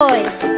boys.